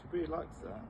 She really likes that.